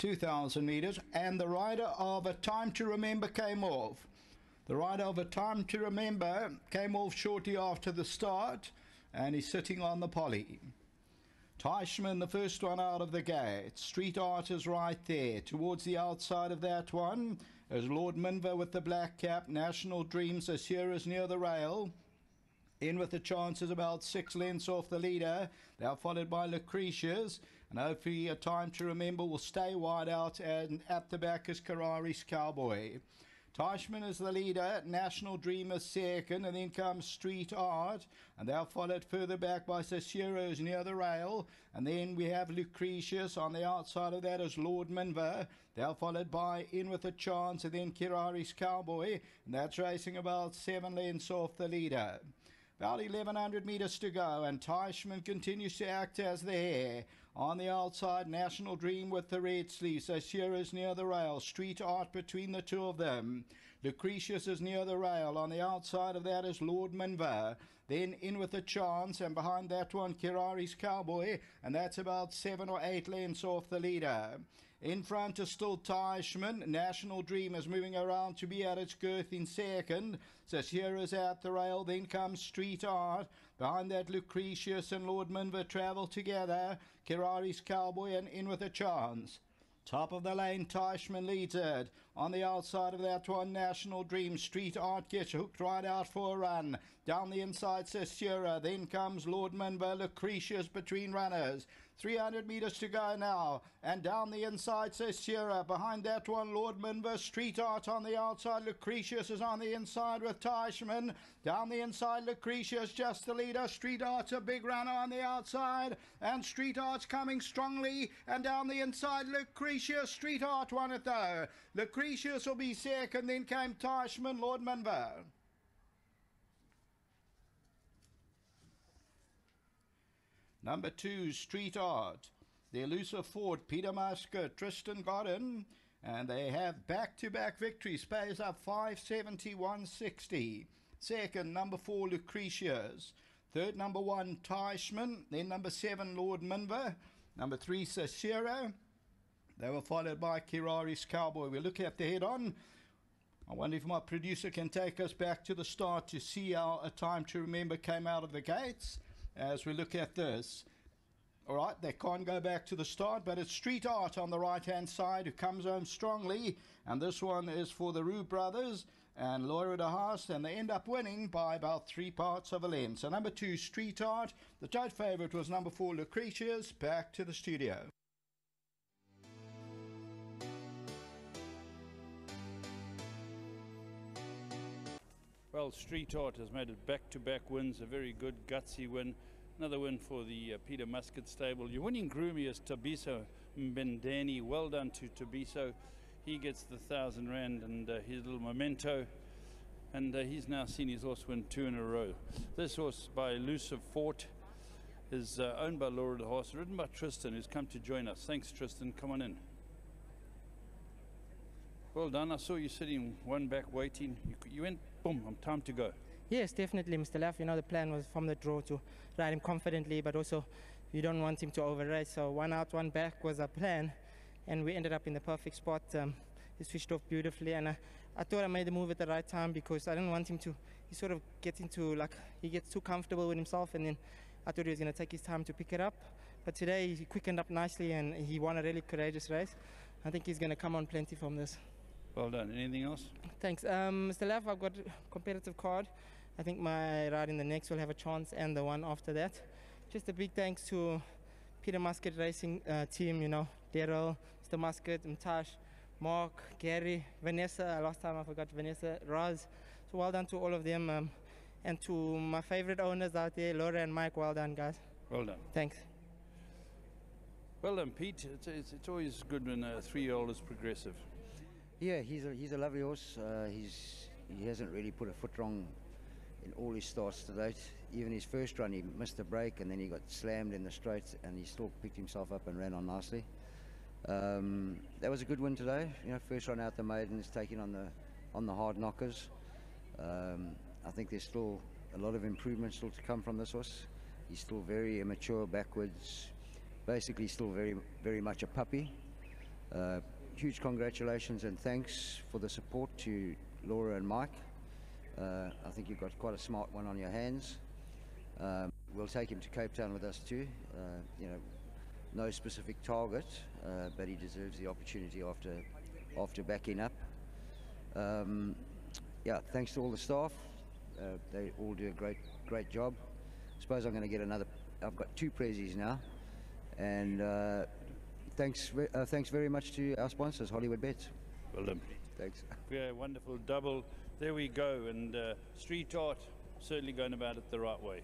2,000 metres, and the rider of A Time to Remember came off. The rider of A Time to Remember came off shortly after the start, and he's sitting on the poly. Teichman, the first one out of the gate. Street Art is right there. Towards the outside of that one is Lord Minver with the black cap. National Dreams as here is near the rail. In with the chances about six lengths off the leader. They are followed by Lucretius. And hopefully a time to remember will stay wide out and at the back is Carrari's Cowboy. Teichman is the leader, National Dream is second, and then comes Street Art, and they're followed further back by Cicero's near the rail, and then we have Lucretius on the outside of that is Lord Minver. They're followed by In with a Chance, and then Kirari's Cowboy, and that's racing about seven lengths off the leader. About 1100 metres to go, and Teichman continues to act as the hare. On the outside, National Dream with the red sleeves. Cicero's near the rail. Street Art between the two of them. Lucretius is near the rail. On the outside of that is Lord Minver. Then in with the chance, and behind that one, Kirari's Cowboy, and that's about seven or eight lengths off the leader. In front is still Teichman. National Dream is moving around to be at its girth in second. is out the rail. Then comes Street Art. Behind that, Lucretius and Lord Minver travel together. Kirari's Cowboy and in with a chance. Top of the lane, Teichman leads it. On the outside of that one, National Dream Street Art gets hooked right out for a run. Down the inside, Cicero. Then comes Lord Minver, Lucretius between runners. 300 metres to go now. And down the inside Cicero. Behind that one, Lord Minver. Street Art on the outside. Lucretius is on the inside with Teichman. Down the inside, Lucretius just the leader. Street Art's a big runner on the outside. And Street Art's coming strongly. And down the inside, Lucretius. Street Art won it though. Lucretius will be second. Then came Teichman, Lord Minver. Number two, Street Art. The Elusive Fort, Peter Muscat, Tristan Godden. And they have back-to-back victories. Pays up 570, 160. Second, number four, Lucretius. Third, number one, Teichman. Then number seven, Lord Minver. Number three, Cicero. They were followed by Kirari's Cowboy. We're looking at the head-on. I wonder if my producer can take us back to the start to see how a time to remember came out of the gates as we look at this. All right, they can't go back to the start, but it's Street Art on the right-hand side who comes home strongly. And this one is for the Rue brothers and Laura de Haas, and they end up winning by about three parts of a length. So number two, Street Art. The judge favourite was number four, Lucretius. Back to the studio. Well, Street Art has made it back-to-back wins, a very good gutsy win. Another win for the uh, Peter Muscat stable. Your winning groomie is Tabiso Mbendani. Well done to Tabiso. He gets the thousand rand and uh, his little memento. And uh, he's now seen his horse win two in a row. This horse by Elusive Fort is uh, owned by Laura de Haas, ridden by Tristan, who's come to join us. Thanks, Tristan. Come on in. Well done. I saw you sitting one back waiting. You, you went, boom, I'm time to go. Yes, definitely, Mr. Leff. You know, the plan was from the draw to ride him confidently, but also you don't want him to over So one out, one back was our plan, and we ended up in the perfect spot. Um, he switched off beautifully, and I, I thought I made the move at the right time because I didn't want him to. He sort of gets into like he gets too comfortable with himself, and then I thought he was going to take his time to pick it up. But today he quickened up nicely, and he won a really courageous race. I think he's going to come on plenty from this. Well done. Anything else? Thanks. Um, Mr. Leff, I've got a competitive card. I think my ride in the next will have a chance and the one after that. Just a big thanks to Peter Muscat Racing uh, team, you know, Daryl, Mr. Muscat, Mtash, Mark, Gary, Vanessa. Last time I forgot Vanessa, Roz. So well done to all of them. Um, and to my favorite owners out there, Laura and Mike, well done, guys. Well done. Thanks. Well done, Pete. It's, it's, it's always good when a three-year-old is progressive. Yeah, he's a, he's a lovely horse. Uh, he's, he hasn't really put a foot wrong in all his starts to date. Even his first run, he missed a break and then he got slammed in the straight and he still picked himself up and ran on nicely. Um, that was a good win today. You know, first run out the maiden is taking on the on the hard knockers. Um, I think there's still a lot of improvement still to come from this horse. He's still very immature backwards, basically still very very much a puppy. Uh, huge congratulations and thanks for the support to Laura and Mike. Uh, I think you've got quite a smart one on your hands. Um, we'll take him to Cape Town with us too. Uh, you know, no specific target, uh, but he deserves the opportunity after after backing up. Um, yeah, thanks to all the staff. Uh, they all do a great great job. I suppose I'm going to get another. I've got two prezzies now, and uh, thanks uh, thanks very much to our sponsors, Hollywoodbets. Well done. Thanks. Yeah, wonderful double. There we go. And uh, street art certainly going about it the right way.